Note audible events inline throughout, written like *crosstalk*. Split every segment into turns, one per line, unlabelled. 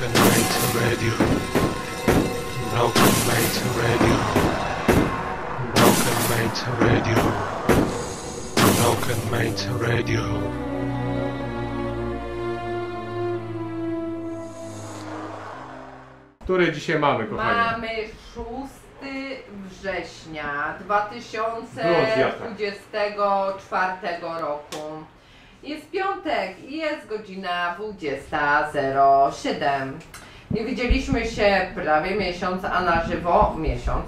Broken Mate Radio. Broken Mate Radio. Broken Mate Radio. Broken Mate Radio.
Które dzisiaj mamy, kochani?
Mamy 6 września
Wyłącz wiatra.
2024 roku. Jest piątek i jest godzina 20.07. Nie widzieliśmy się prawie miesiąc, a na żywo miesiąc,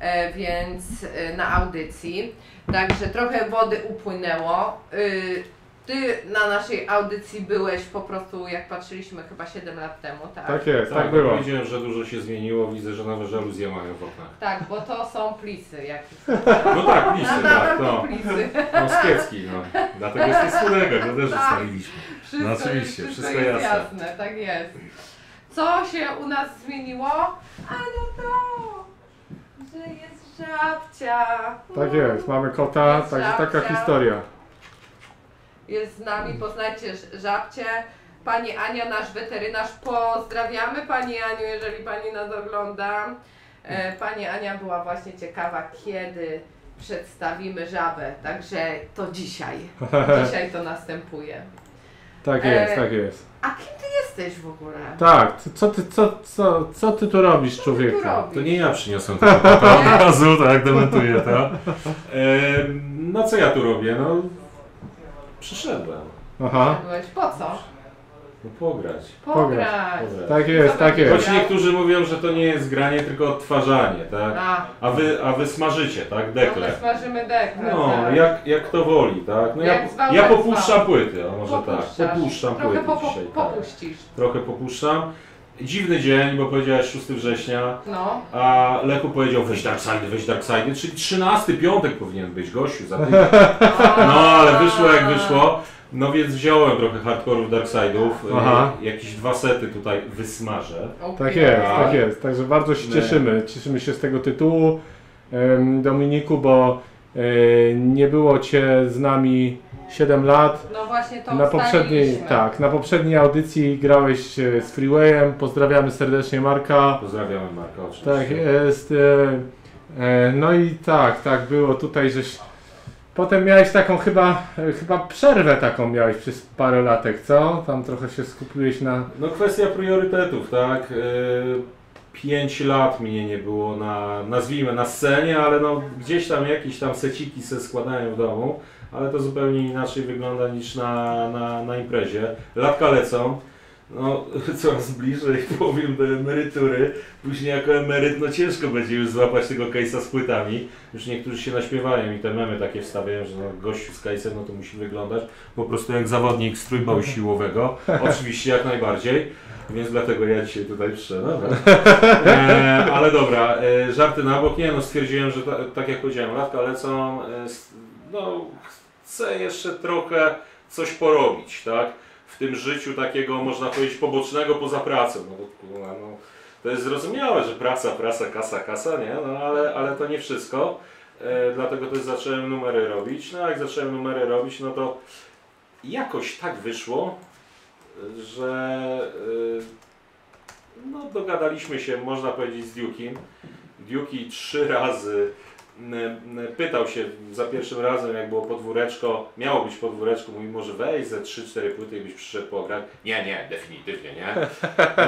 e, więc e, na audycji. Także trochę wody upłynęło. Y, Ty na naszej audycji byłeś po prostu, jak patrzyliśmy, chyba 7 lat temu, tak?
Tak jest, tak,
Tak,
było.
powiedziałem, że dużo się zmieniło, widzę, że nowe żaluzje mają w oknach.
Tak, bo to są plisy jakieś.
No tak, listy, tak,
Nadal
no.
to plisy.
No skiecki, no. Dlatego jest to wspólnego, to też
Tak.
ustaliliśmy.
Wszystko,
No oczywiście,
jest,
wszystko
jest
jasne.
jasne. Tak jest. Co się u nas zmieniło? A no to, że jest żabcia.
Tak jest, mamy kota,
Jest
także taka
żabcia.
historia.
Jest z nami, poznajcie żabcie. Pani Ania, nasz weterynarz, pozdrawiamy Pani Aniu, jeżeli Pani nas ogląda. E, Pani Ania była właśnie ciekawa, kiedy przedstawimy żabę, także to dzisiaj. *laughs* Dzisiaj to następuje.
Tak
E,
jest, tak jest.
A kim Ty jesteś w ogóle?
Tak, co ty, co, co, co ty tu robisz, człowieku?
Tu robisz?
To nie ja przyniosłem tego od razu, tak, dementuję to. *laughs* Ehm, no co ja tu robię? No, przyszedłem.
Aha,
Byłeś po co?
No pograć.
Pograć.
Pograć.
tak jest, tak jest.
Choć niektórzy mówią, że to nie jest granie, tylko odtwarzanie, tak?
A,
A wy, a wy smażycie, tak?
no
Dekle.
my smażymy dekle.
No,
tak.
jak, jak to woli, tak? No ja,
zwał,
ja
tak
popuszczam płyty, o może tak.
Popuszczasz.
Popuszczam
Trochę
płyty
popo-
dzisiaj, tak.
popuścisz.
Trochę popuszczam. Dziwny dzień, bo powiedziałeś 6 września,
No.
a Lechu powiedział weź Darksidy, weź Darksidy, czyli 13 piątek powinien być, gościu, za tydzień. *laughs* No, ale wyszło jak wyszło. No więc wziąłem trochę hardkorów Darksidów,
Aha.
y, jakieś dwa sety tutaj wysmażę.
Tak jest,
Tak.
tak jest. Także bardzo się cieszymy. Cieszymy się z tego tytułu, Dominiku, bo e, nie było Cię z nami 7 lat.
No właśnie to
Na poprzedniej, tak, na poprzedniej audycji grałeś e, z Freewayem. Pozdrawiamy serdecznie Marka.
Pozdrawiamy Marka oczywiście.
Tak jest. E, e, no i tak, tak było tutaj, żeś. Potem miałeś taką chyba, e, chyba przerwę taką miałeś przez parę latek, co? Tam trochę się skupiłeś na.
No kwestia priorytetów, tak? Yy, Pięć lat mnie nie było na, nazwijmy, na scenie, ale no gdzieś tam jakieś tam seciki se składają w domu, ale to zupełnie inaczej wygląda niż na, na, na imprezie. Latka lecą, no *laughs* coraz bliżej *laughs* powiem do emerytury, później jako emeryt no ciężko będzie już złapać tego case'a z płytami. Już niektórzy się naśmiewają i te memy takie wstawiają, że no, gościu z case'em no to musi wyglądać po prostu jak zawodnik z trójbału siłowego. Oczywiście jak najbardziej. Więc dlatego ja dzisiaj tutaj przyszedłem. *laughs* E, ale dobra, e, żarty na bok. Nie no, stwierdziłem, że ta, tak jak powiedziałem, latka lecą. E, no, chcę jeszcze trochę coś porobić, tak? W tym życiu takiego, można powiedzieć, pobocznego poza pracą. No, no, to jest zrozumiałe, że praca, praca, kasa, kasa, nie? No, ale, ale to nie wszystko. E, dlatego też zacząłem numery robić. No, jak zacząłem numery robić, no to jakoś tak wyszło, że y, no, dogadaliśmy się, można powiedzieć, z Duke'im. Duki trzy razy n- n- pytał się za pierwszym razem, jak było podwóreczko, miało być podwóreczko, mówi może weź ze 3-4 płyty i byś przyszedł pograć. Nie, nie, definitywnie nie.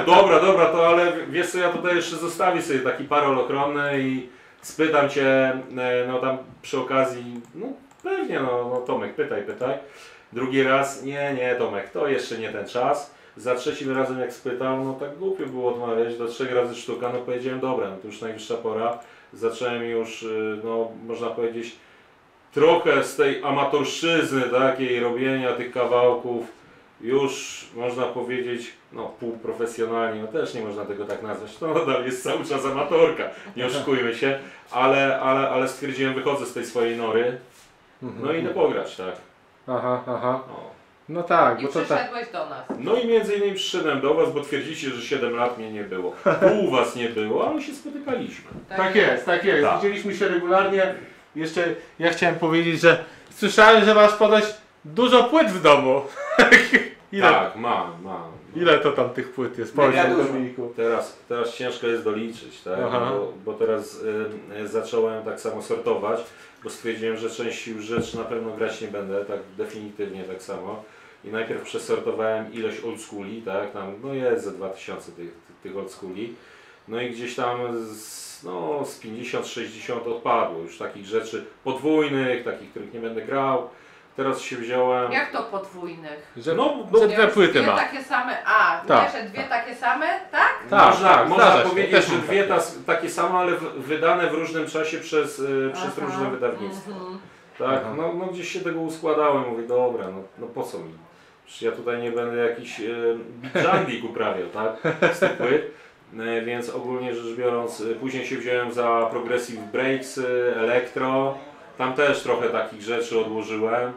No dobra, dobra, to ale wiesz co, ja tutaj jeszcze zostawię sobie taki parol ochronny i spytam Cię, no tam przy okazji, no pewnie, no, no Tomek, pytaj, pytaj. Drugi raz, nie, nie Tomek, to jeszcze nie ten czas. Za trzecim razem jak spytał, no tak głupio było odmawiać, do trzech razy sztuka, no powiedziałem dobra, no to już najwyższa pora. Zacząłem już, y, no można powiedzieć, trochę z tej amatorszczyzny takiej robienia tych kawałków, już można powiedzieć, no półprofesjonalnie, no też nie można tego tak nazwać, to nadal jest cały czas amatorka, nie oszukujmy się, ale, ale, ale stwierdziłem, wychodzę z tej swojej nory, no i idę pograć, tak.
Aha, aha.
No.
No tak,
I
bo to tak.
przyszedłeś do nas.
No i między innymi przyszedłem do Was, bo twierdzicie, że 7 lat mnie nie było. Pół Was nie było, ale się spotykaliśmy.
Tak jest, tak jest.
Tak.
Widzieliśmy się regularnie. Jeszcze ja chciałem powiedzieć, że słyszałem, że masz podać dużo płyt w domu. *laughs* Ile?
Tak, mam, mam.
Ile to tam tych płyt jest? Powiedz mi,
dużo.
Dominiku.
Teraz, teraz ciężko jest doliczyć, tak?
Aha.
Bo, bo teraz y, y, zacząłem tak samo sortować, bo stwierdziłem, że części już rzeczy na pewno grać nie będę, tak definitywnie tak samo. I najpierw przesortowałem ilość oldschooli, tak? Tam no jest ze 2000 tych, tych oldschooli. No i gdzieś tam z, no, z 50-60 odpadło już takich rzeczy podwójnych, takich, których nie będę grał. Teraz się wziąłem.
Jak to podwójnych?
Że,
No,
że
no,
dwie płyty
dwie
ma.
takie same, a,
Tak,
nie, że dwie
tak.
takie same, tak?
Tak,
można
tak,
można powiedzieć, że dwie
takie.
tas, takie same, ale w, wydane w różnym czasie przez, y, przez różne wydawnictwa.
mhm.
Tak,
Aha.
no, no gdzieś się tego uskładałem, mówię, dobra, no, no po co mi? Przecież ja tutaj nie będę jakiś beat uprawiał, tak, z tych płyt. E, więc ogólnie rzecz biorąc, e, później się wziąłem za Progressive Breaks, Elektro. Tam też trochę takich rzeczy odłożyłem.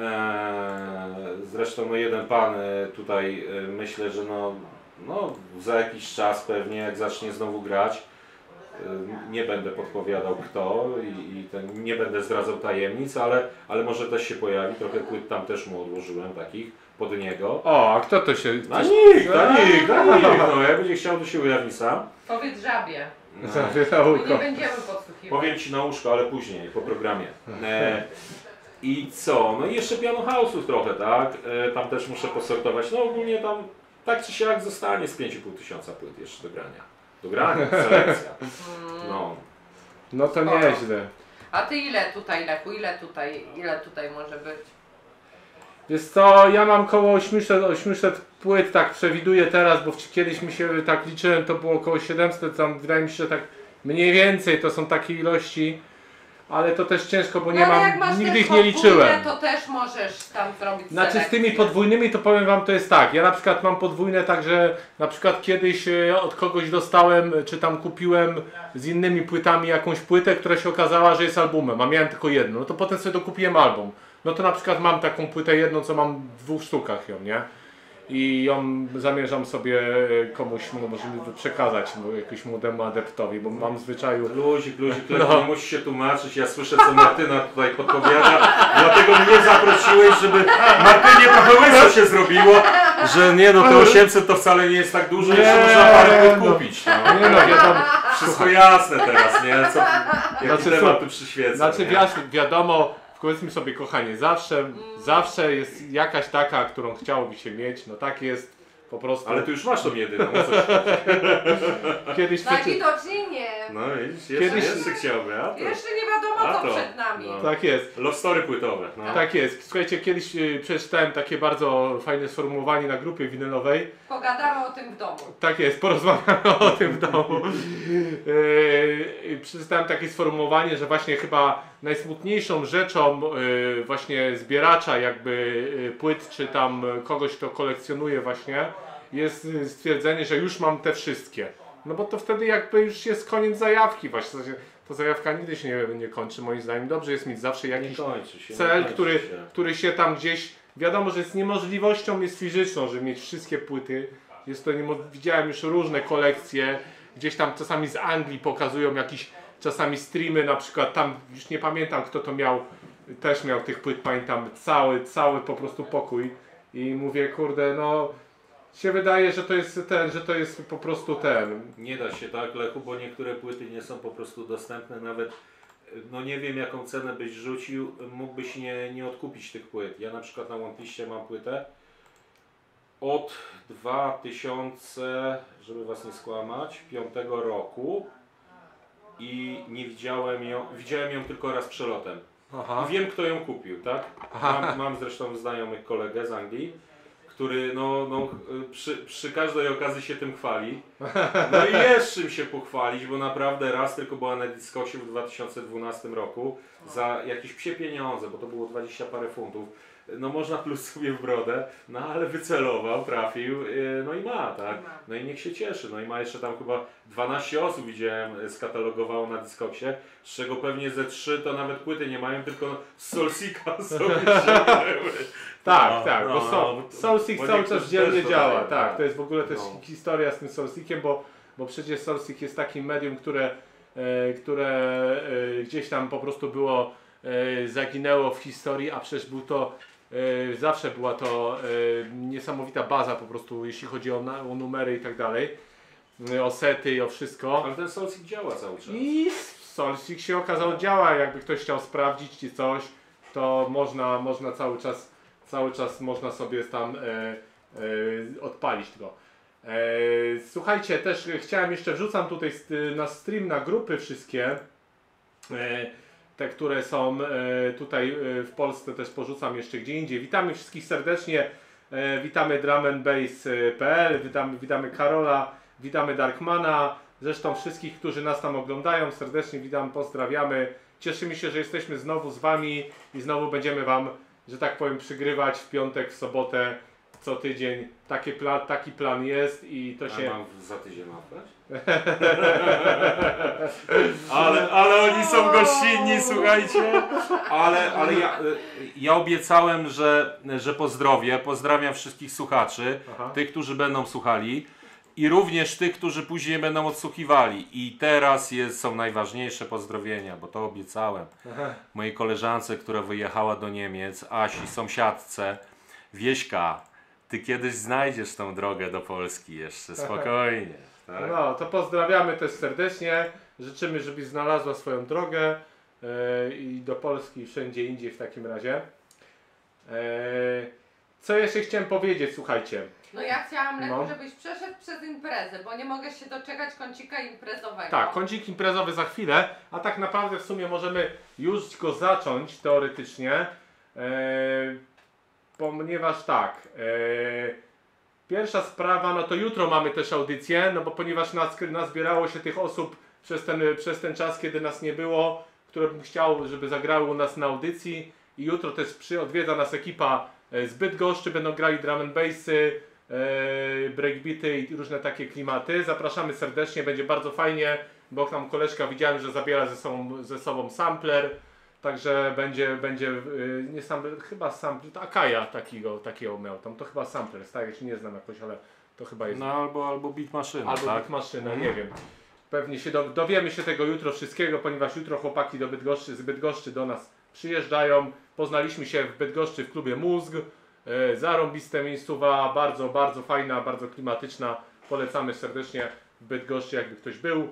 E, zresztą no jeden pan e, tutaj e, myślę, że no, no za jakiś czas pewnie jak zacznie znowu grać, e, nie będę podpowiadał kto i, i ten, nie będę zdradzał tajemnic, ale, ale może też się pojawi, trochę płyt tam też mu odłożyłem takich pod niego.
O, a kto to się...
Na
coś-
nikt, na nikt, na nikt, no jak będzie chciał to się ujawni sam.
Powiedz żabie.
No.
Nie będziemy podsłuchiwać.
Powiem Ci na łóżko, ale później, po programie. E, I co? No i jeszcze piano house'ów trochę, tak? E, tam też muszę posortować. No ogólnie tam tak czy siak zostanie z 5,5 tysiąca płyt jeszcze do grania. Do grania, *laughs* selekcja. No.
No to
Spoko.
nieźle.
A ty ile tutaj, Leku, ile tutaj, ile tutaj może być?
Wiesz co, ja mam koło 800, 800 płyt, tak przewiduję teraz, bo kiedyś mi się tak liczyłem, to było około 700, tam wydaje mi się, że tak mniej więcej to są takie ilości, ale to też ciężko, bo nie
no, ale jak
mam,
masz
nigdy ich nie liczyłem.
to też możesz tam zrobić
Znaczy z
selekcję.
tymi podwójnymi to powiem wam to jest tak, ja na przykład mam podwójne tak, że na przykład kiedyś e, od kogoś dostałem, e, czy tam kupiłem z innymi płytami jakąś płytę, która się okazała, że jest albumem, a miałem tylko jedną, no to potem sobie dokupiłem album. No to na przykład mam taką płytę jedną, co mam w dwóch sztukach ją, nie? I ją zamierzam sobie e, komuś no, może przekazać, jakiemuś młodemu adeptowi, bo mam zwyczaju
Luzik, luzik, *laughs*
No.
nie musisz się tłumaczyć. Ja słyszę, co Martyna tutaj podpowiada. Dlatego mnie zaprosiłeś, żeby Martynie trochę łyso się zrobiło, że nie no, te 800 to wcale nie jest tak dużo, jeszcze można parę
no.
kupić. No.
Nie no, wiadomo.
Wszystko jasne teraz, nie? Co,
Znaczy,
temat
słuchaj,
tu przyświeca.
Znaczy wiadomo, powiedzmy sobie kochanie, zawsze, zawsze jest jakaś taka, którą chciałoby się mieć, no tak jest po prostu.
Ale ty już masz tą jedyną, o co ci *laughs*
Kiedyś przecież,
Najwidoczniej nie.
No widzisz, jeszcze,
Kiedyś-
jeszcze chciałby, a to...
Jeszcze nie wiadomo
A
co
to,
przed nami.
no.
tak jest.
Love story płytowe, no.
Tak jest. Słuchajcie, kiedyś y, przeczytałem takie bardzo fajne sformułowanie na grupie winylowej.
Pogadamy o tym w domu.
Tak jest, porozmawiamy o tym w domu. *laughs* Yy, przeczytałem takie sformułowanie, że właśnie chyba najsmutniejszą rzeczą yy, właśnie zbieracza jakby yy, płyt, czy tam kogoś, kto kolekcjonuje właśnie, jest yy, stwierdzenie, że już mam te wszystkie. No bo to wtedy jakby już jest koniec zajawki właśnie. To zajawka nigdy się nie, nie kończy moim zdaniem. Dobrze jest mieć zawsze jakiś
się.
cel, który,
się.
który się tam gdzieś. Wiadomo, że jest niemożliwością jest fizyczną, żeby mieć wszystkie płyty. Jest to. Widziałem już różne kolekcje, gdzieś tam czasami z Anglii pokazują jakieś czasami streamy, na przykład tam już nie pamiętam kto to miał, też miał tych płyt, pamiętam cały, cały po prostu pokój i mówię, kurde, no się wydaje, że to jest ten, że to jest po prostu ten.
Nie da się tak, Lechu, bo niektóre płyty nie są po prostu dostępne, nawet no nie wiem jaką cenę byś rzucił, mógłbyś nie, nie odkupić tych płyt. Ja na przykład na OnePiście mam płytę od 2000, żeby was nie skłamać, 5 roku i nie widziałem ją, widziałem ją tylko raz przelotem.
Aha.
I wiem kto ją kupił, tak? Mam, mam zresztą znajomych kolegę z Anglii, który no, no, przy, przy każdej okazji się tym chwali. No i jest czym się pochwalić, bo naprawdę raz tylko była na Discosie w 2012 roku za jakieś psie pieniądze, bo to było 20 parę funtów. No można plus sobie w brodę, no ale wycelował, trafił, yy, no i ma, tak? No i niech się cieszy. No i ma jeszcze tam chyba 12 osób widziałem y, skatalogowało na Discogsie, z czego pewnie ze 3 to nawet płyty nie mają, tylko z Solsika sobie. *laughs* *laughs*
Tak,
No,
tak,
no,
bo Soul,
no, bo
cały
niektórzy
czas dzielnie działa,
dają,
tak,
tak.
to jest w ogóle też
No.
historia z tym Soulseekiem, bo, bo przecież Soulseek jest takim medium, które, e, które e, gdzieś tam po prostu było, e, zaginęło w historii, a przecież był to E, Zawsze była to e, niesamowita baza po prostu, jeśli chodzi o, na, o numery i tak dalej. E, O sety i o wszystko.
Ale ten Solsik działa cały czas.
I Solsik się okazało działa, jakby ktoś chciał sprawdzić czy coś, to można, można cały czas, cały czas można sobie tam e, e, odpalić go. E, słuchajcie, też chciałem jeszcze wrzucam tutaj na stream na grupy wszystkie. Te, które są e, tutaj e, w Polsce też porzucam jeszcze gdzie indziej. Witamy wszystkich serdecznie. E, witamy drumandbass.pl, witamy, witamy Karola, witamy Darkmana, zresztą wszystkich, którzy nas tam oglądają. Serdecznie witam, pozdrawiamy. Cieszymy się, że jesteśmy znowu z Wami i znowu będziemy Wam, że tak powiem, przygrywać w piątek, w sobotę, co tydzień. Taki plan, taki plan jest i to się...
A mam za tydzień mapać? *laughs* ale, ale oni są gościnni, słuchajcie. Ale, ale ja, ja obiecałem, że, że pozdrowię. Pozdrawiam wszystkich słuchaczy,
Aha.
tych, którzy będą słuchali. I również tych, którzy później będą odsłuchiwali. I teraz jest, są najważniejsze pozdrowienia, bo to obiecałem.
Aha.
Mojej koleżance, która wyjechała do Niemiec, Asi, sąsiadce. Wieśka, ty kiedyś znajdziesz tą drogę do Polski jeszcze, *laughs* spokojnie. Tak?
No, to pozdrawiamy też serdecznie. Życzymy, żebyś znalazła swoją drogę e, i do Polski i wszędzie indziej w takim razie. E, co jeszcze chciałem powiedzieć, słuchajcie.
No ja chciałam Leku,
No.
żebyś przeszedł przez imprezę, bo nie mogę się doczekać kącika imprezowego.
Tak, kącik imprezowy za chwilę, a tak naprawdę w sumie możemy już go zacząć teoretycznie, e, ponieważ tak, e, pierwsza sprawa, no to jutro mamy też audycję, no bo ponieważ nas, nazbierało się tych osób przez ten, przez ten czas, kiedy nas nie było, które bym chciał, żeby zagrały u nas na audycji i jutro też przy, odwiedza nas ekipa e, z Bydgoszczy, będą grali drum and bassy, e, breakbeaty i różne takie klimaty. Zapraszamy serdecznie, będzie bardzo fajnie, bo tam koleżka widziałem, że zabiera ze sobą, ze sobą sampler, także będzie, będzie y, nie sampler, chyba sampler, Akaja takiego, takiego miał tam, to chyba sampler, ja się nie znam jakoś, ale to chyba jest
No albo, albo beat maszyna,
albo
tak?
tak? maszyna,
Mhm.
nie wiem. Pewnie się do, dowiemy się tego jutro wszystkiego, ponieważ jutro chłopaki do Bydgoszczy, z Bydgoszczy do nas przyjeżdżają. Poznaliśmy się w Bydgoszczy w klubie Mózg. E, zarąbiste miejscowa, bardzo, bardzo fajna, bardzo klimatyczna. Polecamy serdecznie w Bydgoszczy, jakby ktoś był.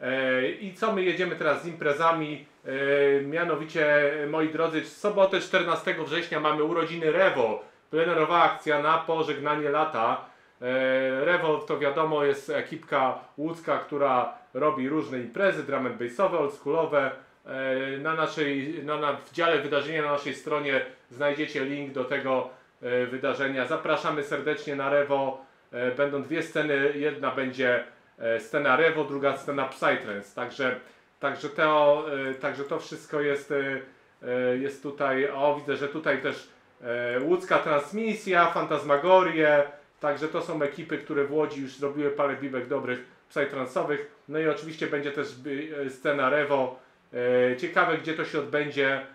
E, I co my jedziemy teraz z imprezami? E, mianowicie, moi drodzy, w sobotę 14 września mamy urodziny Rewo. Plenerowa akcja na pożegnanie lata. E, Revo to wiadomo jest ekipka łódzka, która robi różne imprezy drum and bassowe, oldschoolowe. E, Na naszej, na, na, w dziale wydarzenia na naszej stronie znajdziecie link do tego wydarzenia. Zapraszamy serdecznie na Revo. E, Będą dwie sceny, jedna będzie scena Revo, druga scena Psytrance. Także, także, to, e, także to wszystko jest, e, e, jest tutaj. O, widzę, że tutaj też łódzka transmisja, fantasmagorie. Także to są ekipy, które w Łodzi już zrobiły parę bibek dobrych psytransowych. No i oczywiście będzie też scena Revo. E, Ciekawe gdzie to się odbędzie.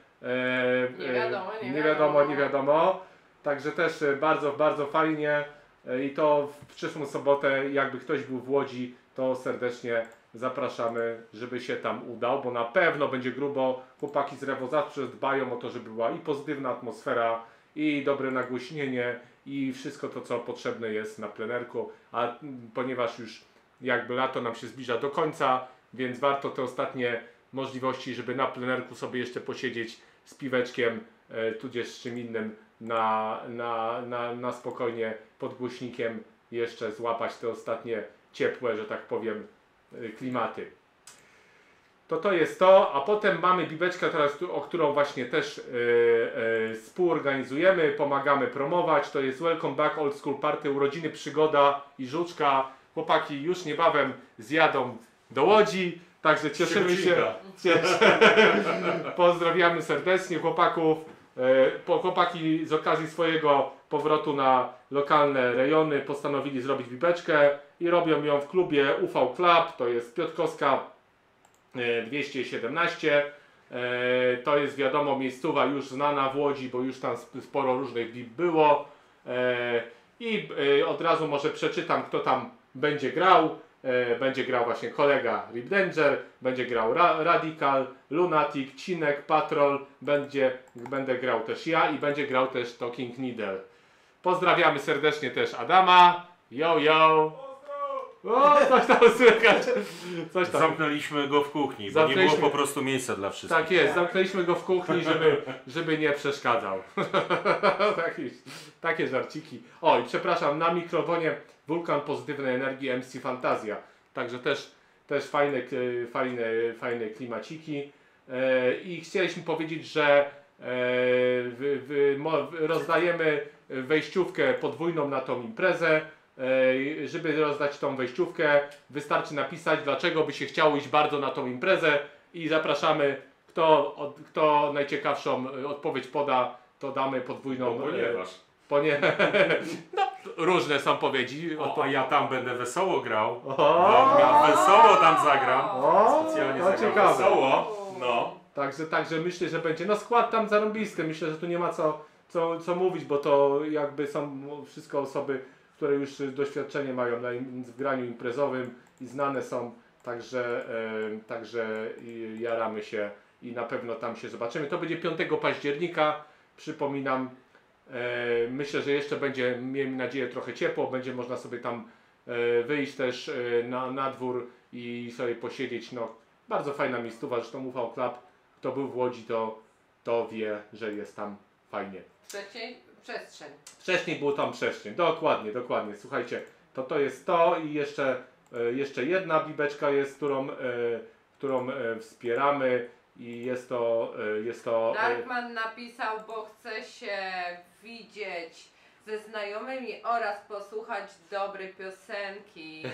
Nie wiadomo, nie
nie
wiadomo.
wiadomo, nie wiadomo. Także też bardzo, bardzo fajnie. I to w przyszłą sobotę, jakby ktoś był w Łodzi, to serdecznie zapraszamy, żeby się tam udał, bo na pewno będzie grubo. Chłopaki z Rewo zawsze dbają o to, żeby była i pozytywna atmosfera, i dobre nagłośnienie, i wszystko to, co potrzebne jest na plenerku. A ponieważ już jakby lato nam się zbliża do końca, więc warto te ostatnie możliwości, żeby na plenerku sobie jeszcze posiedzieć z piweczkiem, e, tudzież z czym innym na, na, na, na spokojnie pod głośnikiem jeszcze złapać te ostatnie ciepłe, że tak powiem, klimaty. To to jest to, a potem mamy bibeczkę teraz, o którą właśnie też e, e, współorganizujemy, pomagamy promować. To jest Welcome Back Old School Party, urodziny, przygoda i żuczka. Chłopaki już niebawem zjadą do Łodzi, także cieszymy się. *laughs* Pozdrawiamy serdecznie chłopaków. Chłopaki z okazji swojego powrotu na lokalne rejony postanowili zrobić bibeczkę i robią ją w klubie UV Club, to jest Piotrkowska e, 217. E, To jest wiadomo miejscowa już znana w Łodzi, bo już tam sp- sporo różnych bib było. E, I e, od razu może przeczytam kto tam będzie grał. E, będzie grał właśnie kolega Rip Danger, będzie grał Ra Radical, Lunatic, Cinek, Patrol, będzie, będę grał też ja i będzie grał też Talking Needle. Pozdrawiamy serdecznie też Adama. Yo, yo! O, coś tam słychać. Coś tam.
Zamknęliśmy go w kuchni, bo nie było po prostu miejsca dla wszystkich.
Tak jest, zamknęliśmy go w kuchni, żeby, żeby nie przeszkadzał. *laughs* takie, takie żarciki. O i przepraszam, na mikrofonie Wulkan Pozytywnej Energii MC Fantazja. Także też, też fajne, k- fajne, fajne klimaciki. E, I chcieliśmy powiedzieć, że e, rozdajemy wejściówkę podwójną na tą imprezę. Żeby rozdać tą wejściówkę, wystarczy napisać, dlaczego by się chciało iść bardzo na tą imprezę i zapraszamy. Kto, od, kto najciekawszą e, odpowiedź poda, to damy podwójną.
No, ponieważ.
e, Ponie... *laughs* no, różne są powiedzi.
O, a ja tam będę wesoło grał.
O!
Ja wesoło tam zagram.
O!
Specjalnie
to
zagram
ciekawe.
wesoło. No.
Także, także myślę, że będzie. No skład tam zarąbisty. Myślę, że tu nie ma co, co, co mówić, bo to jakby są wszystko osoby, które już doświadczenie mają na im, w graniu imprezowym i znane są. Także, e, także jaramy się i na pewno tam się zobaczymy. To będzie 5 października. Przypominam, e, myślę, że jeszcze będzie, miejmy nadzieję, trochę ciepło. Będzie można sobie tam e, wyjść też e, na, na dwór i sobie posiedzieć. No, bardzo fajna miejscowa, zresztą UV Club. Kto był w Łodzi, to, to wie, że jest tam fajnie.
Przecień, przestrzeń.
Wcześniej było tam przestrzeń. Dokładnie, dokładnie. Słuchajcie, to to jest to i jeszcze, e, jeszcze jedna bibeczka jest, którą, e, którą e, wspieramy i jest to, jest to
Darkman napisał, bo chce się widzieć ze znajomymi oraz posłuchać dobrej piosenki. *laughs*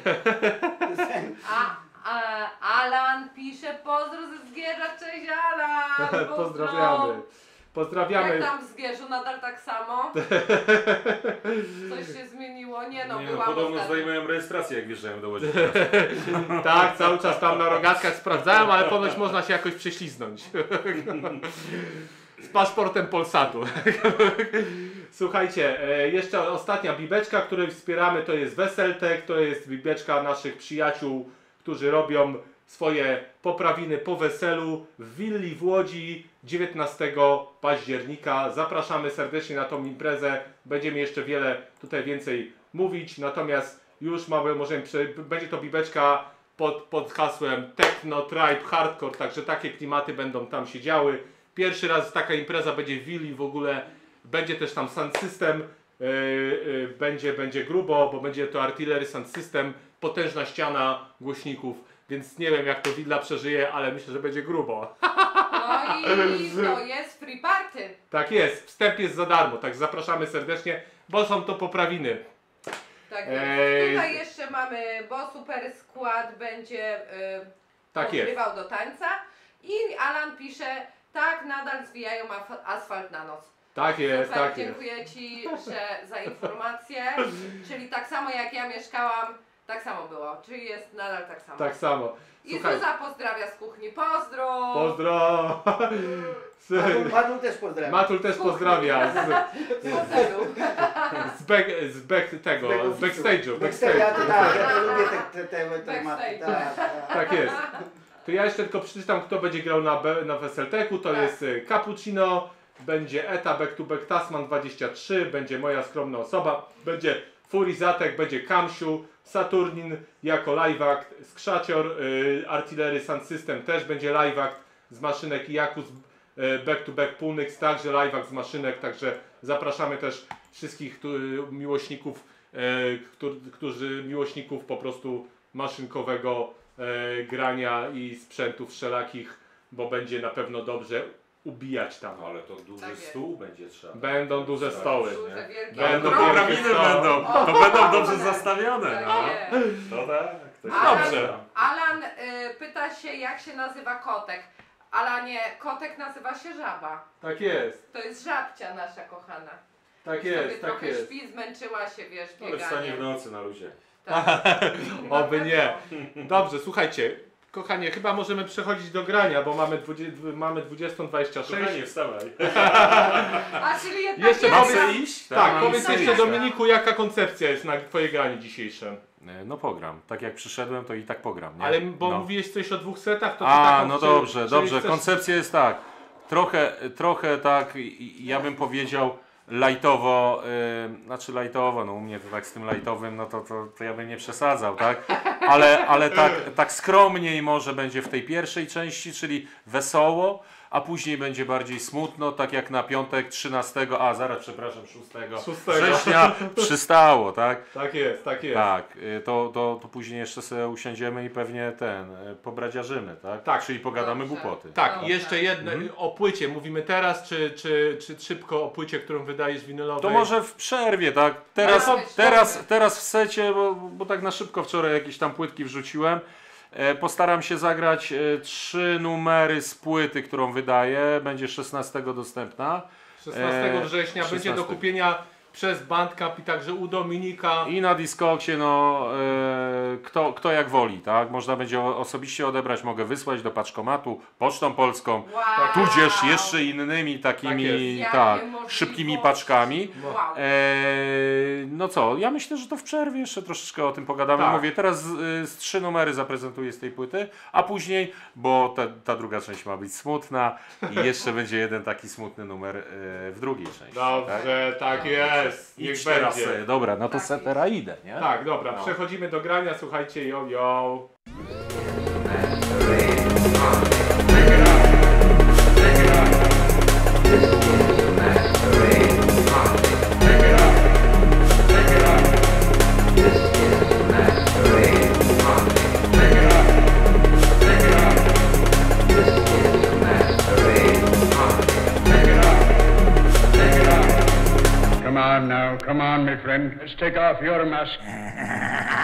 A, a Alan pisze pozdro ze Zgierza, cześć Alan! *laughs*
Pozdrawiamy. Pozdrawiamy.
tam w Zgierzu, nadal tak samo? *laughs* Coś się zmieniło? Nie no,
Nie, no
byłam
podobno
ostatnio.
zdejmują rejestrację, jak wjeżdżają do Łodzi.
Tak, cały czas tam na rogatkach sprawdzają, ale ponoć można się jakoś prześliznąć. *laughs* Z paszportem Polsatu. *laughs* Słuchajcie, e, jeszcze ostatnia bibeczka, której wspieramy, to jest Weseltek, to jest bibeczka naszych przyjaciół, którzy robią swoje poprawiny po weselu w willi w Łodzi 19 października. Zapraszamy serdecznie na tą imprezę. Będziemy jeszcze wiele tutaj więcej mówić, natomiast już mamy, możemy, będzie to bibeczka pod, pod hasłem Techno, Tribe, Hardcore, także takie klimaty będą tam się działy. Pierwszy raz taka impreza będzie w willi w ogóle, będzie też tam sound system, yy, yy, będzie, będzie grubo, bo będzie to artillery sound system, potężna ściana głośników, więc nie wiem jak to willa przeżyje, ale myślę, że będzie grubo.
No i *laughs* to jest free party.
Tak jest, wstęp jest za darmo, tak zapraszamy serdecznie, bo są to poprawiny.
Tak jest. Tutaj jeszcze mamy, bo super skład będzie y,
Tak jest.
odgrywał do tańca i Alan pisze, tak nadal zwijają af- asfalt na noc.
Tak jest,
Super,
tak jest.
dziękuję Ci że, za informację. Czyli tak samo jak ja mieszkałam, tak samo było. Czyli jest nadal tak samo.
Tak samo.
I
Słuchaj,
Zuza pozdrawia z kuchni. Pozdro!
pozdro!
Matul, Matul też pozdrawiam.
Matul też pozdrawia z, *laughs*
Z hotelu.
z, back, z back tego, z backstage'u.
Backstage, ja to tak, ja to *laughs* lubię te, te, te tematy.
Backstage.
Tak, tak.
Tak jest. To ja jeszcze tylko przeczytam, kto będzie grał na, be, na Weselteku. To
Tak.
jest y, Cappuccino, będzie Eta Back to Back Tasman 23, będzie moja skromna osoba, będzie Furizatek, będzie Kamsiu, Saturnin jako live act, Skrzacior, y, Artillery Sound System też będzie live act z maszynek i Jakus y, Back to Back Punix, także live act z maszynek, także zapraszamy też wszystkich tu, miłośników, y, którzy, którzy miłośników po prostu maszynkowego grania i sprzętów wszelakich, bo będzie na pewno dobrze ubijać tam.
Ale to duży
Tak jest.
stół będzie trzeba.
Będą duże stoły.
Duże, wielkie
Będą stoły.
będą,
O,
to będą dobrze zastawione.
Tak
No,
jest.
no tak. To się
Alan,
Dobrze.
Alan y, pyta się, jak się nazywa kotek. Alanie, kotek nazywa się żaba.
Tak jest,
To jest żabcia nasza kochana.
tak
Sobie
jest, tak
trochę
jest.
śpi, zmęczyła się, wiesz,
Ale wstanie w
bieganiem.
nocy na luzie.
Tak. *laughs*
Oby nie. Dobrze, słuchajcie, kochanie, chyba możemy przechodzić do grania, bo mamy, 20, mamy 20.26.
Kochanie, wstawaj. *laughs* *laughs*
A czyli jednak
Jeszcze powiedz-
Chcę iść?
Tak,
mam
powiedz
chcę
jeszcze
iść,
Dominiku, jaka koncepcja jest na twoje granie dzisiejsze?
tak. No pogram. Tak jak przyszedłem, to i tak pogram. Nie?
Ale bo
no.
mówiłeś coś o dwóch setach, to
A,
taką,
no dobrze,
czyli
dobrze.
chcesz-
Koncepcja jest tak. Trochę, trochę tak, ja bym powiedział lajtowo, yy, znaczy lajtowo, no u mnie to tak z tym lajtowym, no to, to, to ja bym nie przesadzał, tak? Ale, ale tak, tak skromniej może będzie w tej pierwszej części, czyli wesoło, a później będzie bardziej smutno, tak jak na piątek 13, a zaraz przepraszam, 6
Szóstego.
września *laughs* przystało, tak?
Tak jest, tak jest.
Tak, y, to, to, to później jeszcze sobie usiądziemy i pewnie ten, y, pobradziarzymy, tak?
Tak.
Czyli pogadamy
Dobrze.
głupoty.
Tak, i jeszcze jedno,
Mhm.
o płycie. Mówimy teraz, czy, czy, czy szybko o płycie, którą wydajesz winylowej?
To może w przerwie, tak? Teraz, teraz, teraz w secie, bo, bo tak na szybko wczoraj jakieś tam płytki wrzuciłem. E, Postaram się zagrać e, trzy numery z płyty, którą wydaję. Będzie 16 dostępna.
16
e,
września będzie
16.
do kupienia przez Bandcamp i także u Dominika.
I na Discogsie, no, e, kto, kto jak woli, tak? Można będzie osobiście odebrać, mogę wysłać do paczkomatu, pocztą polską,
Wow.
tudzież jeszcze innymi
Tak
takimi, tak,
możliwości.
szybkimi paczkami.
Wow.
Eee, no co, ja myślę, że to w przerwie jeszcze troszeczkę o tym pogadamy.
Tak.
Mówię, teraz y, z trzy numery zaprezentuję z tej płyty, a później, bo ta, ta druga część ma być smutna i jeszcze będzie jeden taki smutny numer y, w drugiej części.
Dobrze, tak jest.
Tak?
Niech
teraz
będzie.
sobie. Dobra, no to
Tak
se teraz idę, nie?
Tak, dobra,
No.
przechodzimy do grania. Słuchajcie, yo, yo.
Come on, my friend. Let's take off your mask. *laughs*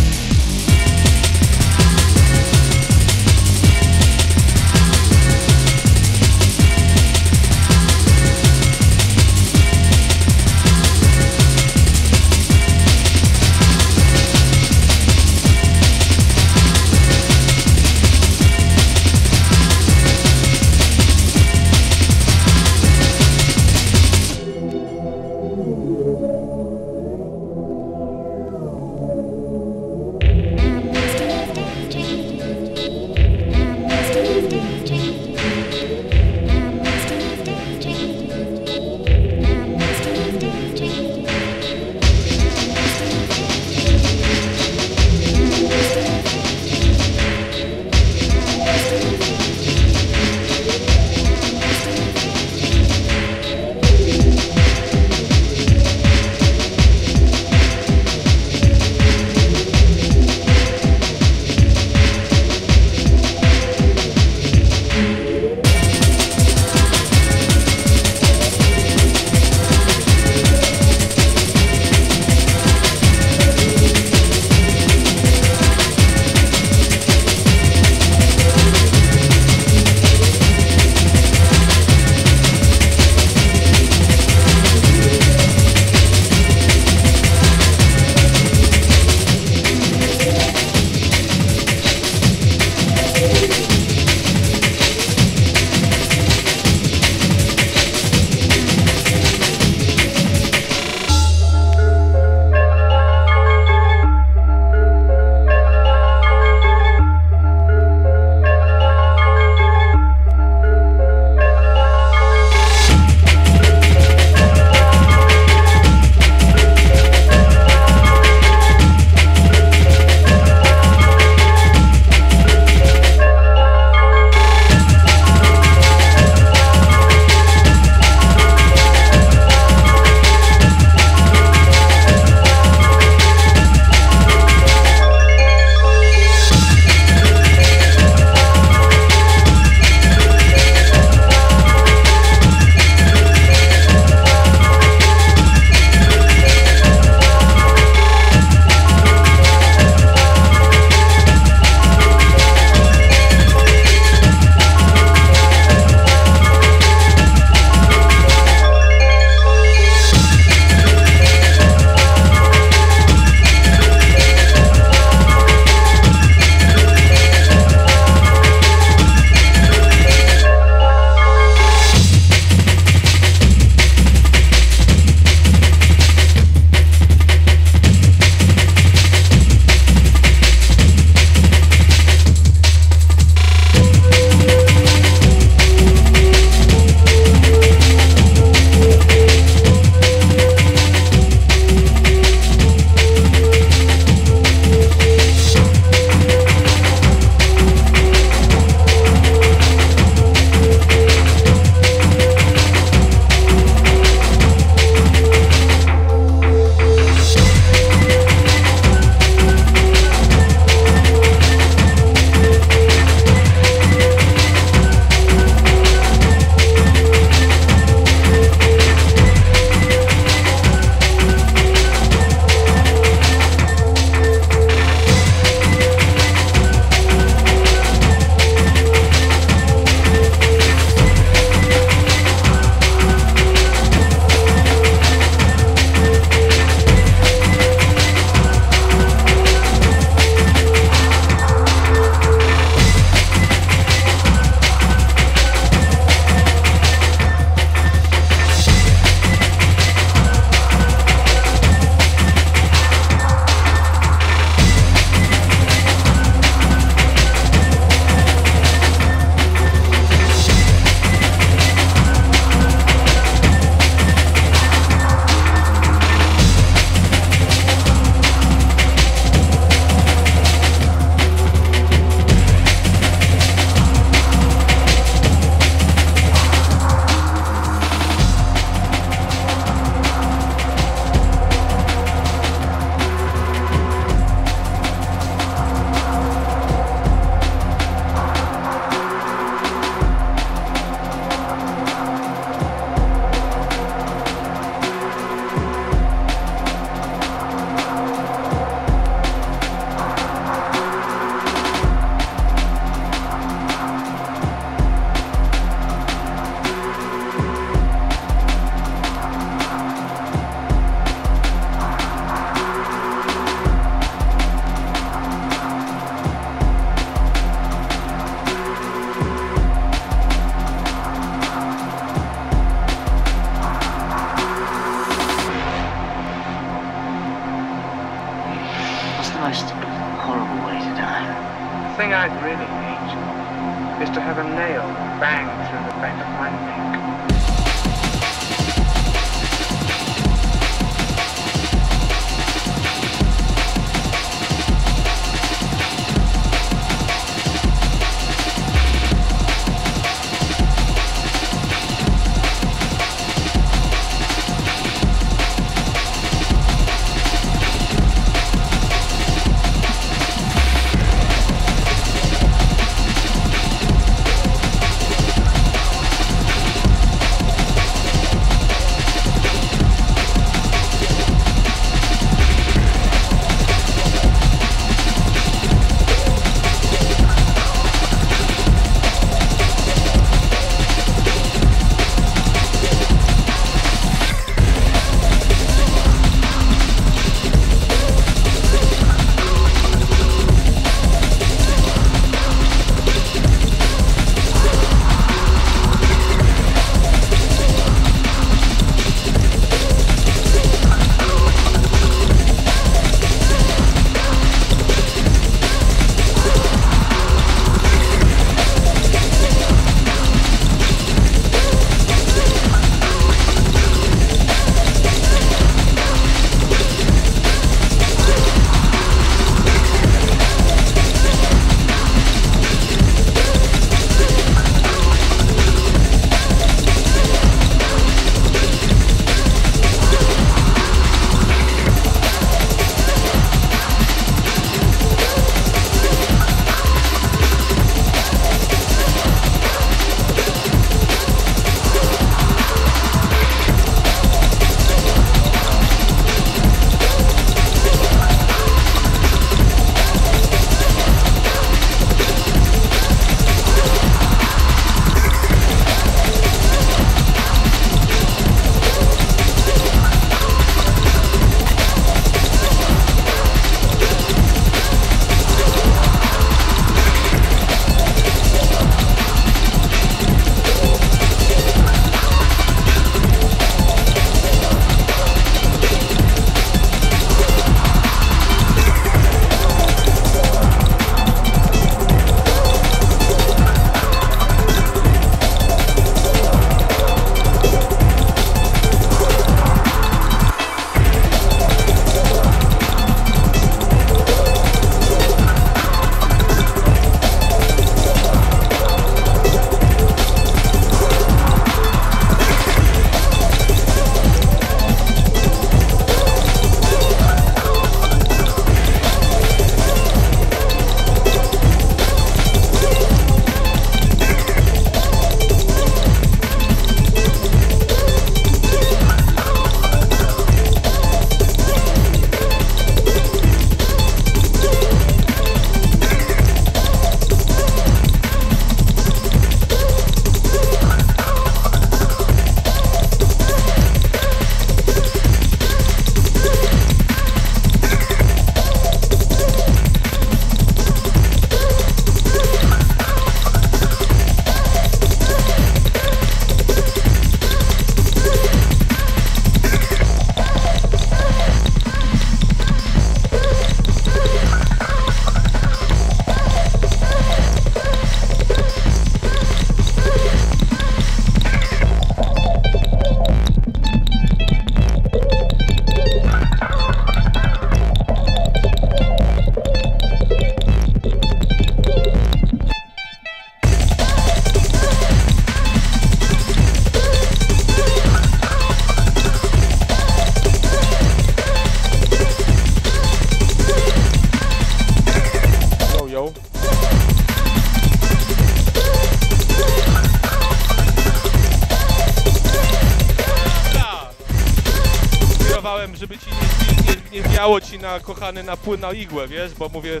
wiało ci na kochany na płyn na igłę, wiesz, bo mówię,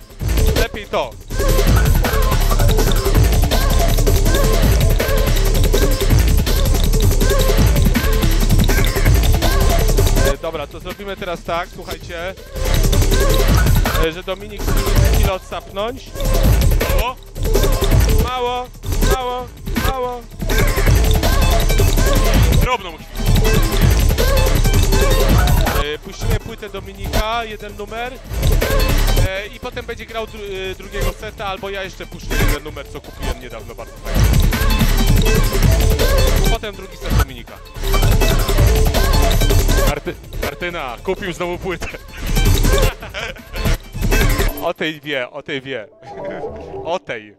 lepiej to. E, Dobra, to zrobimy teraz tak, słuchajcie, e, że Dominik musi chwilę odsapnąć. Mało? Mało, mało, mało. Drobną chwilę. E, Puścimy płytę Dominika, jeden numer e, i potem będzie grał dru e, drugiego seta, albo ja jeszcze puszczę jeden numer, co kupiłem niedawno, bardzo fajnie. Potem drugi set Dominika. Marty Martyna, kupił znowu płytę. O tej wie, o tej wie. O tej.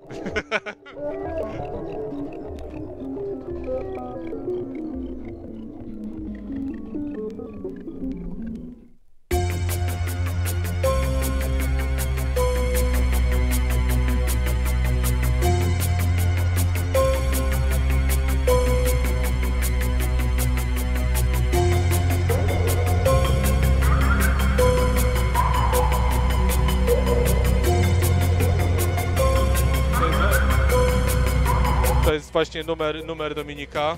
Jest właśnie numer, numer Dominika.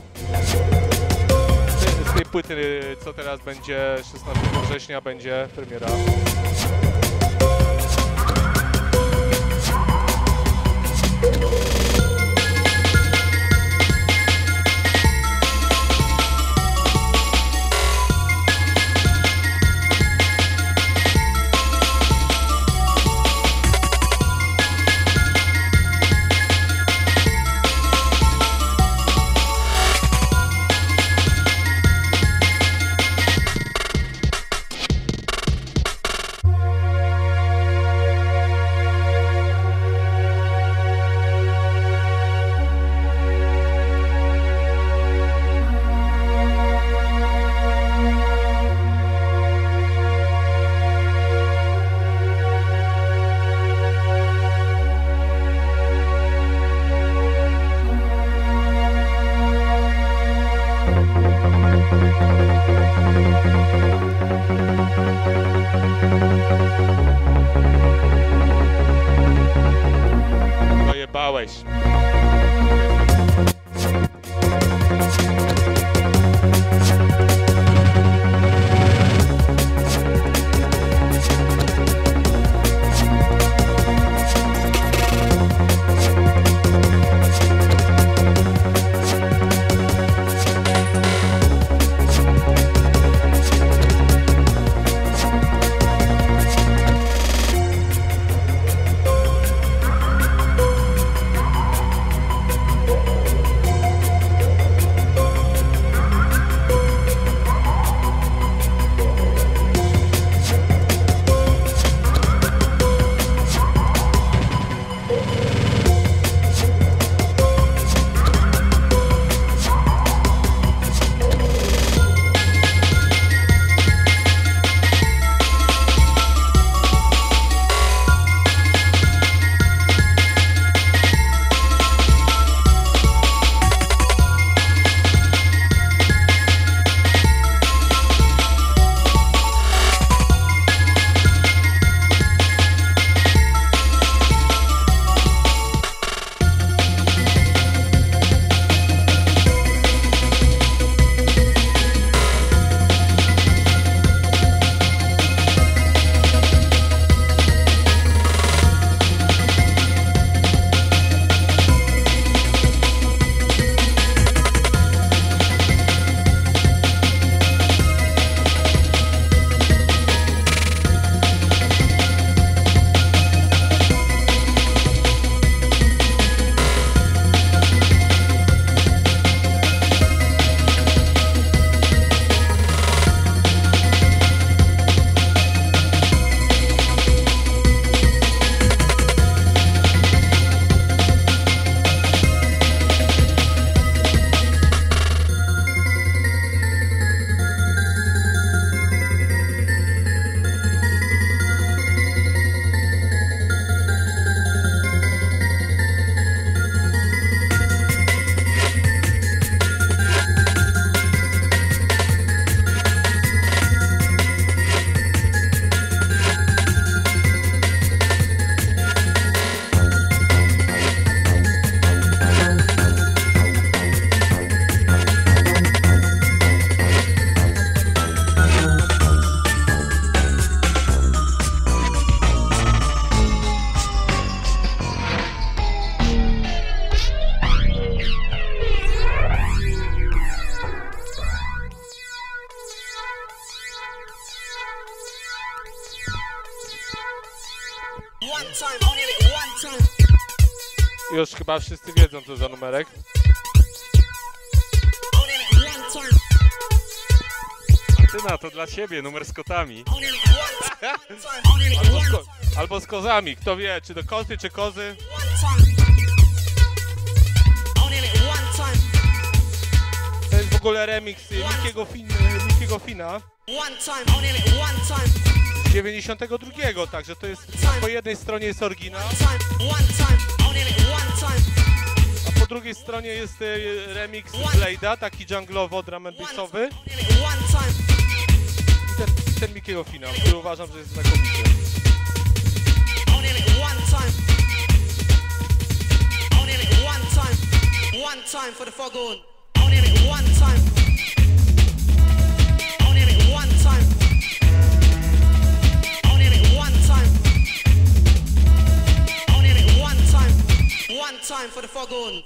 Z- tej płyty, co teraz będzie 16 września, będzie premiera. Chyba wszyscy wiedzą co za numerek.
Martyna, to dla ciebie, numer z kotami.
Albo z, ko- albo z kozami, kto wie, czy to koty, czy kozy. To jest w ogóle remix Mikiego, fin, Mikiego Fina z 92, także to jest po jednej stronie jest oryginał, drugiej stronie jest y, remix Blade'a, taki junglowo drum ten, ten Mikiego Fina, który uważam, że jest znakomity.
One one time. One time. Time for the foghorn.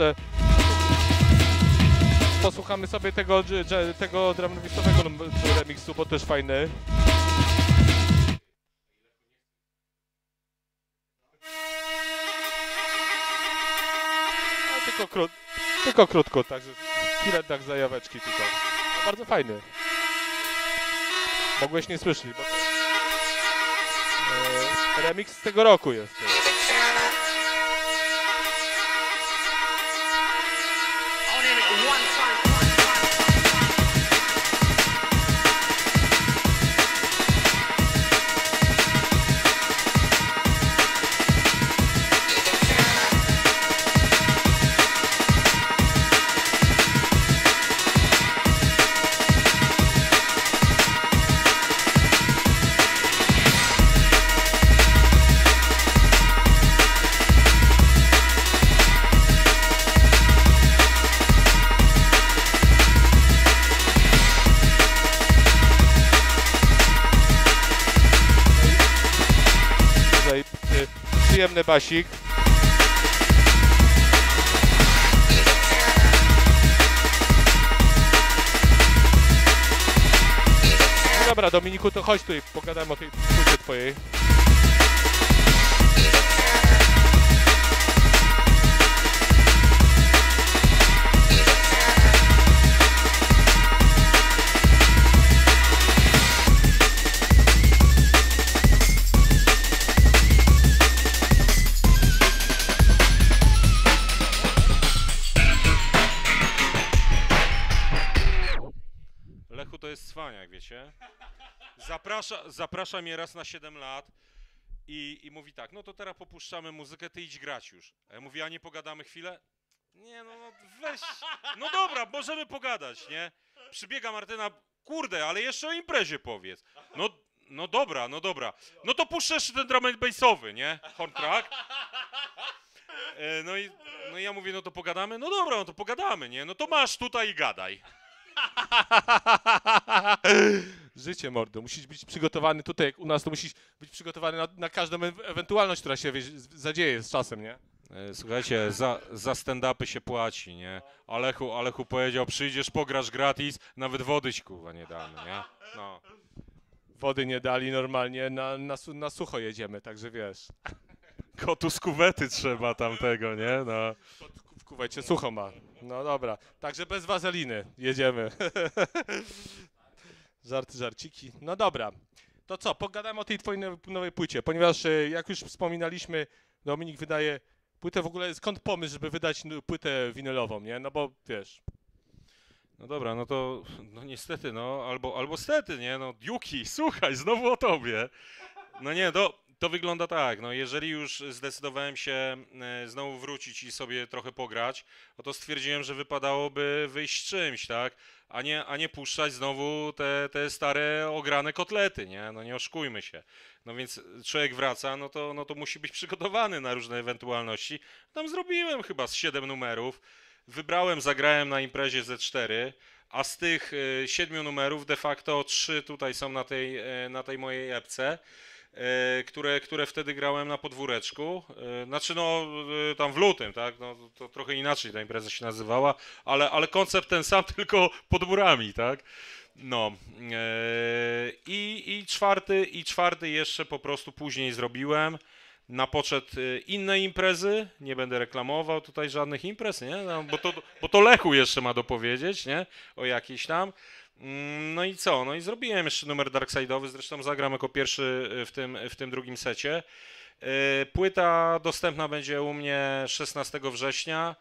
Jeszcze posłuchamy sobie tego, tego drumowicowego remixu, bo też fajny. No, tylko, krót, tylko krótko, także chwilę tak zajaweczki tylko. No, bardzo fajny. Mogłeś nie słyszeć, bo e, remix z tego roku jest. Przyjemny basik. No dobra, Dominiku, to chodź tu i pogadamy o tej płycie twojej.
Zaprasza, mnie raz na 7 lat i, i mówi tak, no to teraz popuszczamy muzykę, ty idź grać już. A ja mówię, a nie pogadamy chwilę? Nie no, no weź, no dobra, możemy pogadać, nie? Przybiega Martyna, kurde, ale jeszcze o imprezie powiedz. No, no dobra, no dobra. No to puszczę jeszcze ten drum bassowy, nie? Horn track. E, No i, no i ja mówię, no to pogadamy? No dobra, no to pogadamy, nie? No to masz tutaj i gadaj. *laughs*
Życie, mordo. Musisz być przygotowany tutaj, jak u nas, to musisz być przygotowany na, na każdą e- ewentualność, która się wiesz, zadzieje z czasem, nie?
E, Słuchajcie, za, za stand-upy się płaci, nie? Alechu, Alechu powiedział, przyjdziesz, pograsz gratis, nawet wody ci kurwa nie damy, nie? No.
Wody nie dali normalnie, na, na, na sucho jedziemy, także wiesz.
Kotu z kuwety trzeba tamtego, nie? No.
Kuwecie sucho ma. No dobra, także bez wazeliny jedziemy. *laughs* Żarty, żarciki. No dobra. To co, pogadamy o tej twojej nowej, płycie, ponieważ e, jak już wspominaliśmy, Dominik wydaje płytę w ogóle, skąd pomysł, żeby wydać płytę winylową, nie? No bo wiesz,
No dobra, no to no niestety, no albo, albo stety, nie? No Yuki, słuchaj, znowu o tobie. No nie, to, to wygląda tak, no jeżeli już zdecydowałem się e, znowu wrócić i sobie trochę pograć, no to stwierdziłem, że wypadałoby wyjść czymś, tak? A nie, a nie puszczać znowu te, te stare ograne kotlety, nie? No nie oszukujmy się. No więc człowiek wraca, no to, no to musi być przygotowany na różne ewentualności. Tam zrobiłem chyba z 7 numerów. Wybrałem, zagrałem na imprezie Z4, a z tych y, siedmiu numerów de facto trzy tutaj są na tej, e, na tej mojej epce, e, które, które wtedy grałem na podwóreczku. E, Znaczy no e, tam w lutym, tak? No, to- trochę inaczej ta impreza się nazywała, ale, ale koncept ten sam, *laughs* tylko pod murami, tak? No e, i, i czwarty i czwarty jeszcze po prostu później zrobiłem na poczet innej imprezy, nie będę reklamował tutaj żadnych imprez, nie? No, bo, to, bo to Lechu jeszcze ma dopowiedzieć, nie? O jakiejś tam. Mm, No i co? No i zrobiłem jeszcze numer Darkside'owy, zresztą zagram jako pierwszy y, w tym, w tym drugim secie. Y, Płyta dostępna będzie u mnie 16 września.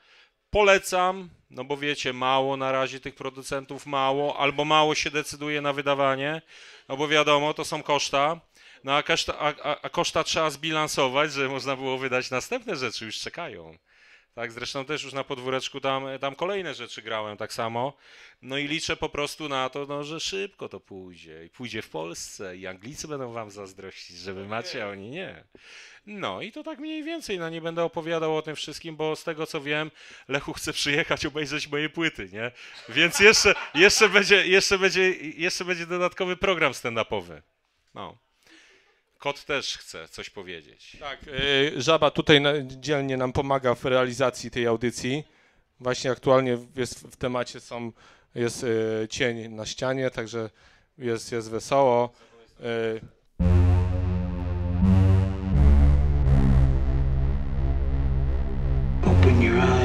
Polecam, no bo wiecie, mało na razie tych producentów, mało, albo mało się decyduje na wydawanie, no bo wiadomo, to są koszta. No a koszta, a, a, a koszta trzeba zbilansować, żeby można było wydać następne rzeczy, już czekają. Tak, zresztą też już na podwóreczku tam, tam kolejne rzeczy grałem tak samo. No i liczę po prostu na to, no, że szybko to pójdzie. I pójdzie w Polsce i Anglicy będą wam zazdrościć, że wy macie, a oni nie. No i to tak mniej więcej, no nie będę opowiadał o tym wszystkim, bo z tego co wiem, Lechu chce przyjechać obejrzeć moje płyty, nie? Więc jeszcze, jeszcze, będzie, jeszcze, będzie, jeszcze będzie dodatkowy program stand-upowy. No. Kot też chce coś powiedzieć.
Tak, y, Żaba tutaj na- dzielnie nam pomaga w realizacji tej audycji. Właśnie aktualnie jest w temacie są, jest y, cień na ścianie, także jest, jest wesoło. Y,
Open your eyes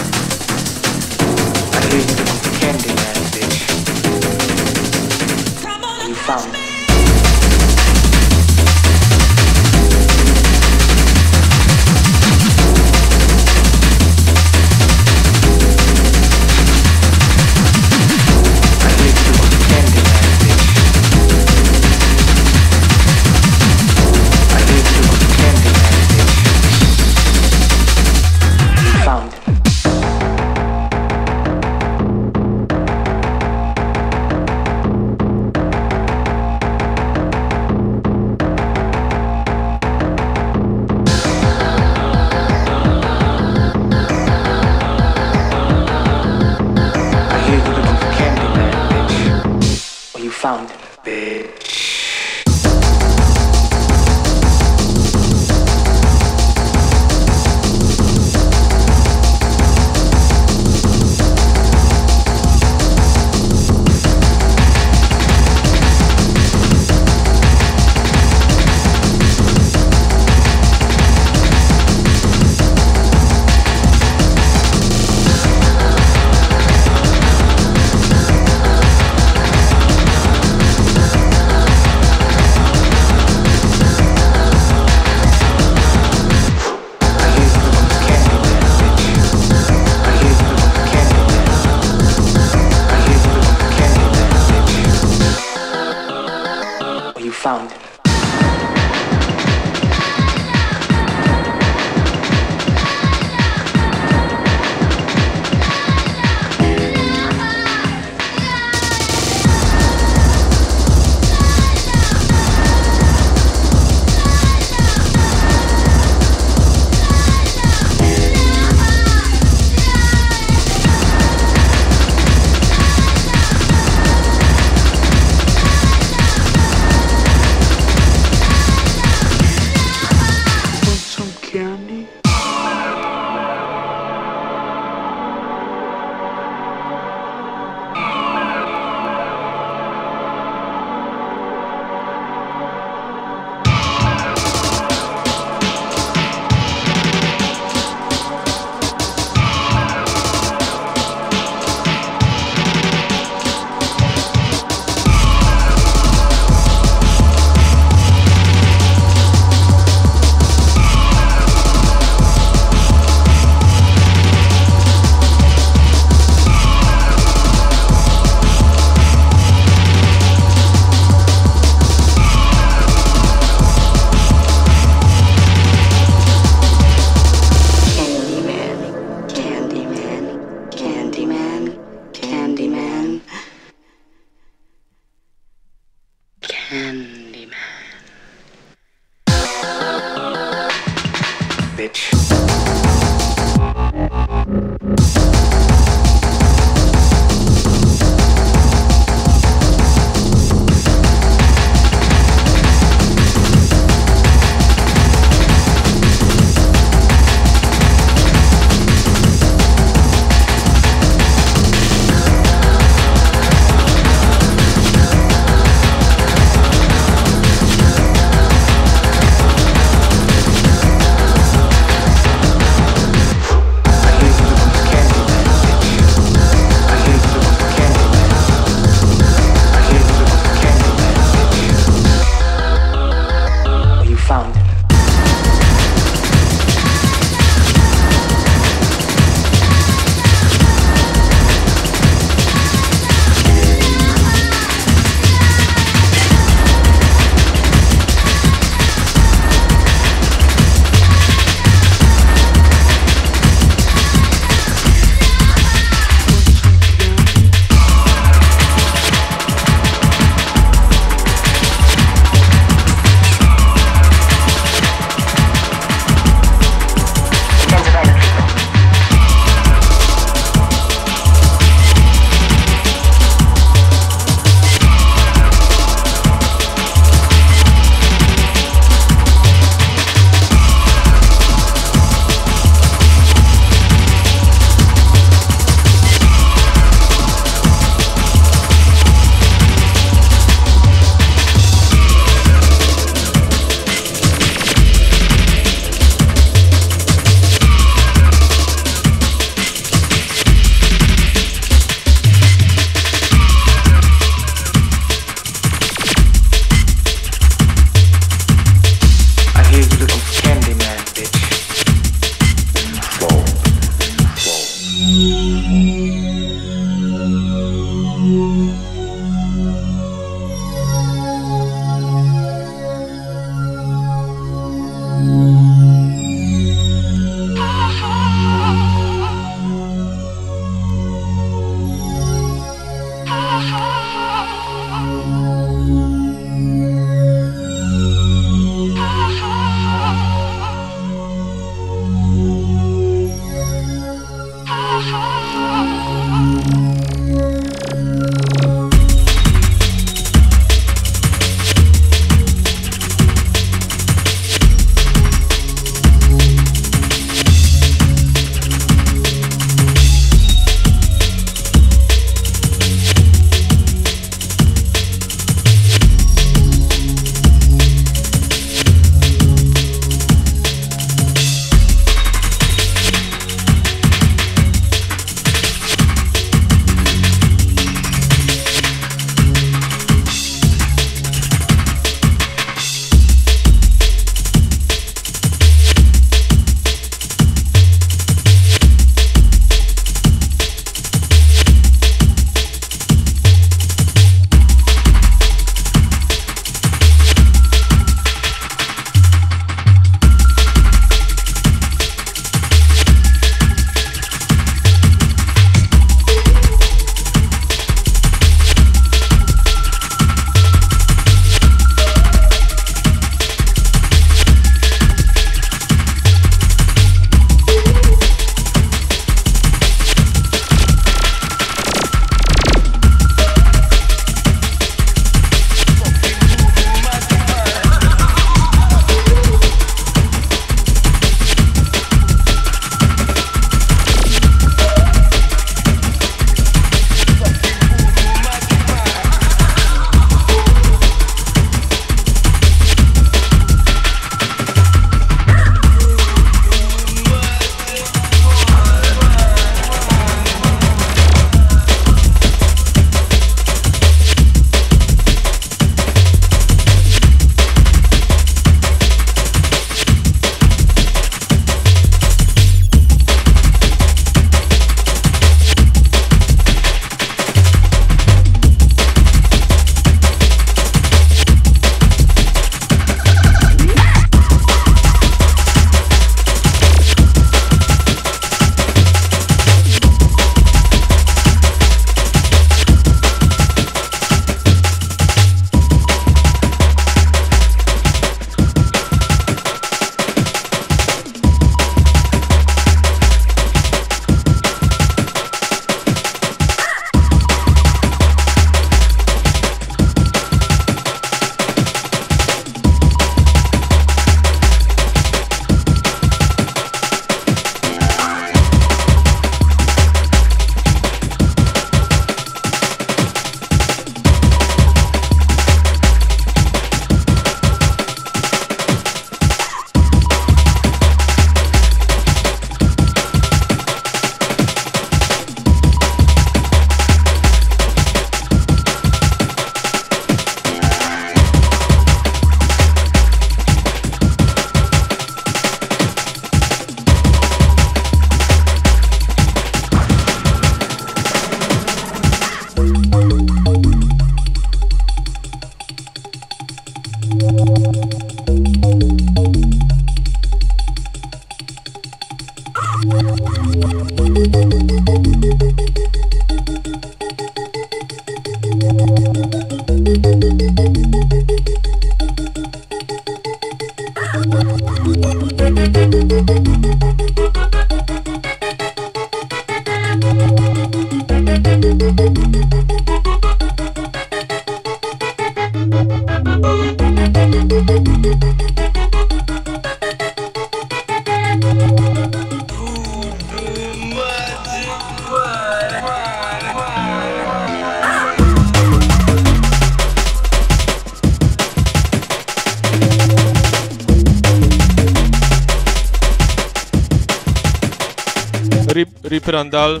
Randall.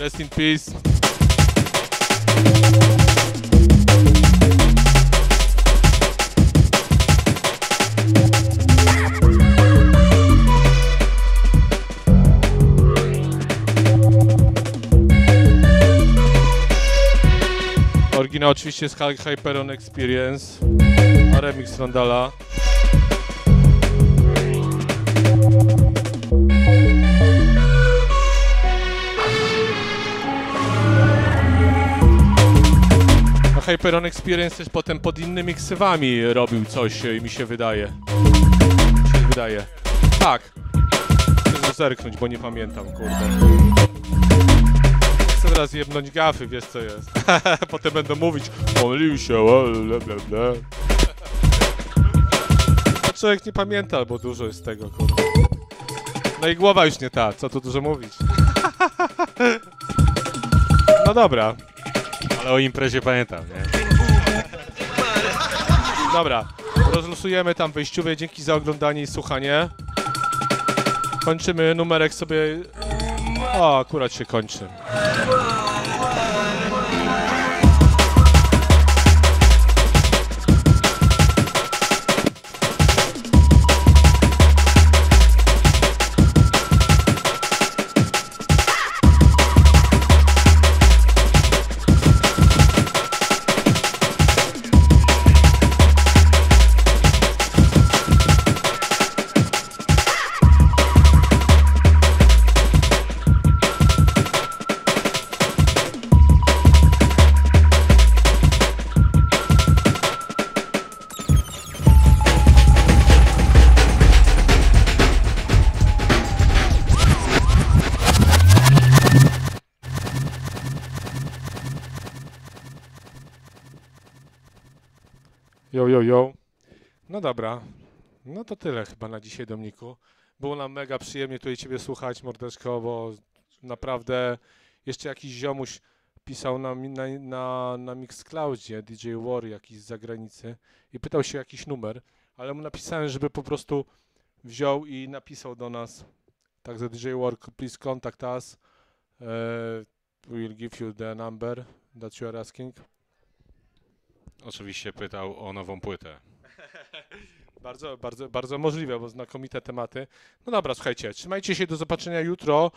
Rest in peace. Oryginał oczywiście Hy- Hyperon Experience, a remix Randala. A Hyperon Experience też potem pod innymi ksywami robił coś, e, mi się wydaje. Mi się wydaje. Tak. Chcę zerknąć, bo nie pamiętam, kurde. Chcę teraz jebnąć gafy, wiesz co jest. *laughs* potem będą mówić, pomylił się, o, ble, ble, ble. A Człowiek nie pamięta, bo dużo jest tego, kurde. No i głowa już nie ta, co tu dużo mówić. *laughs* No dobra.
Ale o imprezie pamiętam, nie?
Dobra, rozlosujemy tam wyjściowe. Dzięki za oglądanie i słuchanie. Kończymy numerek sobie. O, akurat się kończy. No dobra. No to tyle chyba na dzisiaj, Dominiku. Było nam mega przyjemnie tutaj Ciebie słuchać, mordeczko, bo naprawdę jeszcze jakiś ziomuś pisał na, mi- na, na, na Mixcloudzie, DJ War jakiś z zagranicy i pytał się jakiś numer, ale mu napisałem, żeby po prostu wziął i napisał do nas. Także DJ War, please contact us. Uh, we'll give you the number that you are asking.
Oczywiście pytał o nową płytę. *laughs*
Bardzo, bardzo, bardzo możliwe, bo znakomite tematy. No dobra, słuchajcie, trzymajcie się, do zobaczenia jutro.